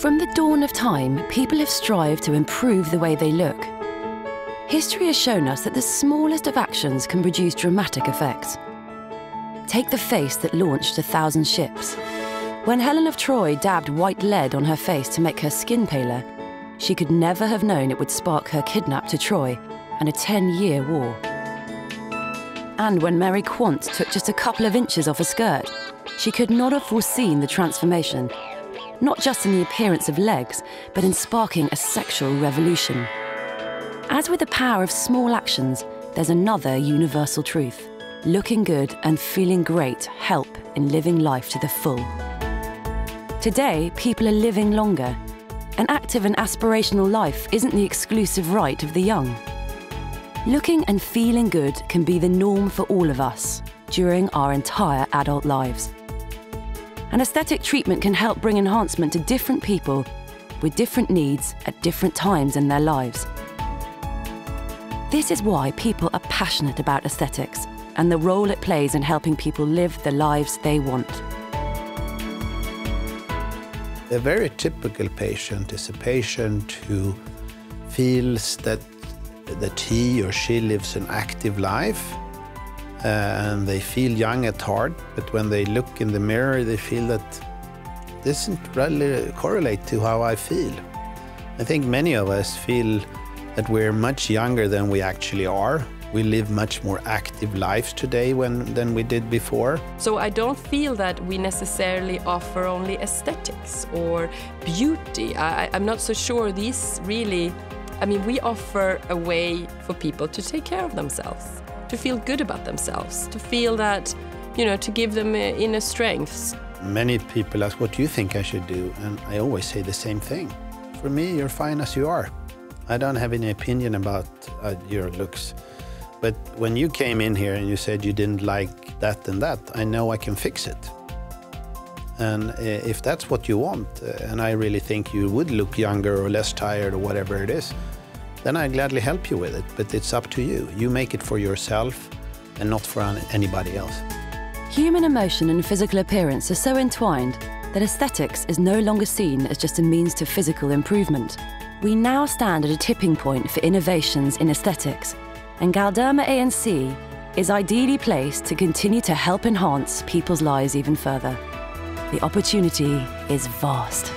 From the dawn of time, people have strived to improve the way they look. History has shown us that the smallest of actions can produce dramatic effects. Take the face that launched a thousand ships. When Helen of Troy dabbed white lead on her face to make her skin paler, she could never have known it would spark her kidnap to Troy and a 10 year war. And when Mary Quant took just a couple of inches off a skirt, she could not have foreseen the transformation not just in the appearance of legs, but in sparking a sexual revolution. As with the power of small actions, there's another universal truth. Looking good and feeling great help in living life to the full. Today, people are living longer. An active and aspirational life isn't the exclusive right of the young. Looking and feeling good can be the norm for all of us during our entire adult lives. An aesthetic treatment can help bring enhancement to different people with different needs at different times in their lives. This is why people are passionate about aesthetics and the role it plays in helping people live the lives they want. A very typical patient is a patient who feels that, that he or she lives an active life and they feel young at heart, but when they look in the mirror, they feel that this doesn't really correlate to how I feel. I think many of us feel that we're much younger than we actually are. We live much more active lives today when, than we did before. So I don't feel that we necessarily offer only aesthetics or beauty. I, I'm not so sure these really, I mean, we offer a way for people to take care of themselves to feel good about themselves, to feel that, you know, to give them uh, inner strengths. Many people ask, What do you think I should do? And I always say the same thing. For me, you're fine as you are. I don't have any opinion about uh, your looks. But when you came in here and you said you didn't like that and that, I know I can fix it. And uh, if that's what you want, uh, and I really think you would look younger or less tired or whatever it is, then I gladly help you with it. But it's up to you. You make it for yourself and not for anybody else. Human emotion and physical appearance are so entwined that aesthetics is no longer seen as just a means to physical improvement. We now stand at a tipping point for innovations in aesthetics, and Galderma ANC is ideally placed to continue to help enhance people's lives even further. The opportunity is vast.